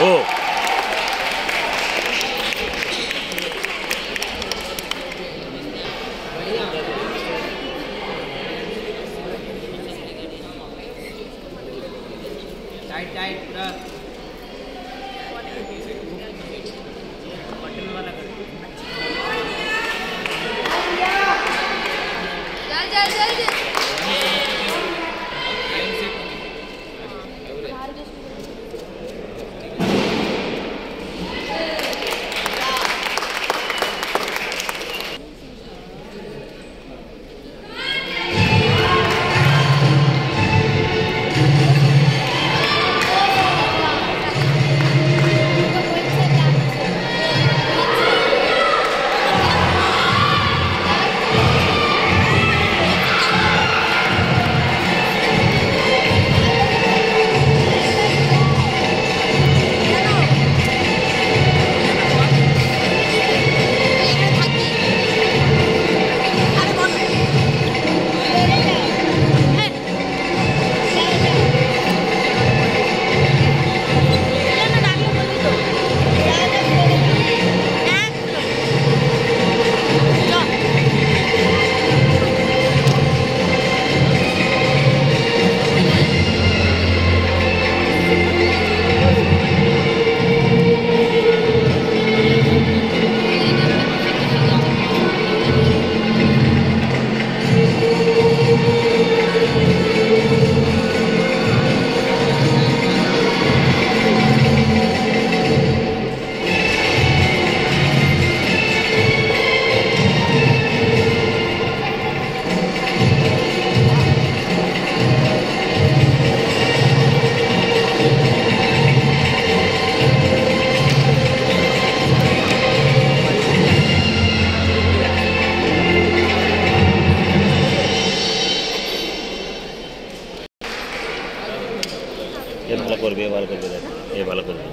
ಓ tight tight पूरा ভালো করবে এ ভালো করবে দেখ এ ভালো করবে